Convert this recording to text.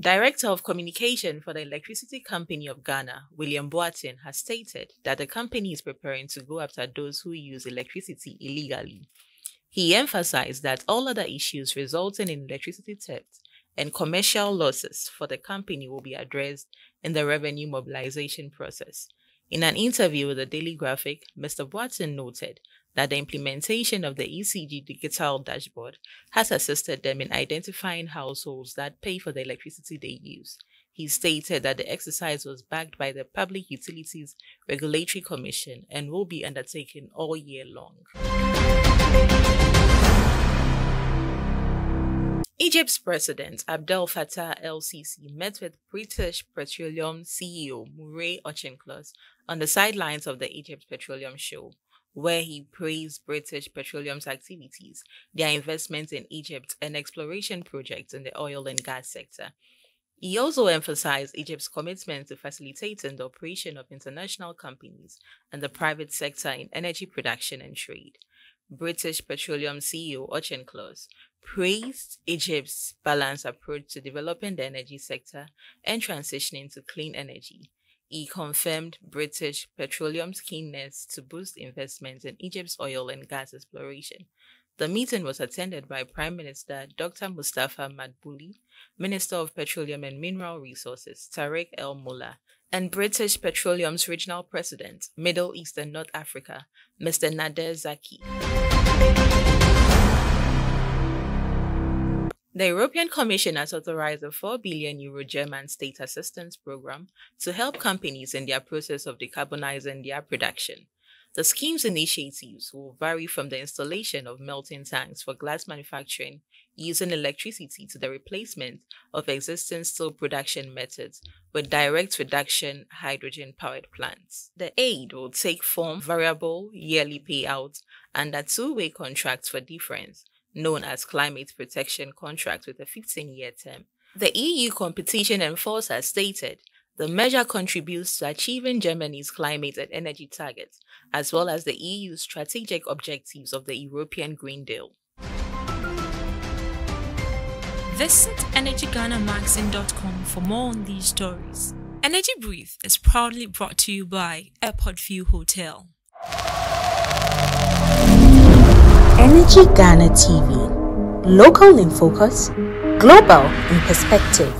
Director of Communication for the Electricity Company of Ghana, William Boateng, has stated that the company is preparing to go after those who use electricity illegally. He emphasized that all other issues resulting in electricity theft and commercial losses for the company will be addressed in the revenue mobilization process. In an interview with the Daily Graphic, Mr. Boateng noted that the implementation of the ECG digital dashboard has assisted them in identifying households that pay for the electricity they use. He stated that the exercise was backed by the Public Utilities Regulatory Commission and will be undertaken all year long. Egypt's President Abdel Fattah el-Sisi met with British Petroleum CEO Murray Auchincloss on the sidelines of the Egypt Petroleum Show where he praised British Petroleum's activities, their investments in Egypt, and exploration projects in the oil and gas sector. He also emphasized Egypt's commitment to facilitating the operation of international companies and the private sector in energy production and trade. British Petroleum CEO Auchincloss praised Egypt's balanced approach to developing the energy sector and transitioning to clean energy he confirmed British Petroleum's keenness to boost investments in Egypt's oil and gas exploration. The meeting was attended by Prime Minister Dr. Mustafa Madbouli, Minister of Petroleum and Mineral Resources Tarek El Molla, and British Petroleum's Regional President, Middle East and North Africa, Mr. Nader Zaki. The European Commission has authorized a 4 billion euro German state assistance program to help companies in their process of decarbonizing their production. The scheme's initiatives will vary from the installation of melting tanks for glass manufacturing using electricity to the replacement of existing steel production methods with direct reduction hydrogen powered plants. The aid will take form variable yearly payouts under two-way contracts for difference known as climate protection contract with a 15-year term. The EU competition enforcer stated the measure contributes to achieving Germany's climate and energy targets, as well as the EU's strategic objectives of the European Green Deal. Visit EnergyGhanaMagazine.com for more on these stories. Energy Brief is proudly brought to you by Airport View Hotel. Energy Ghana TV. Local in focus, global in perspective.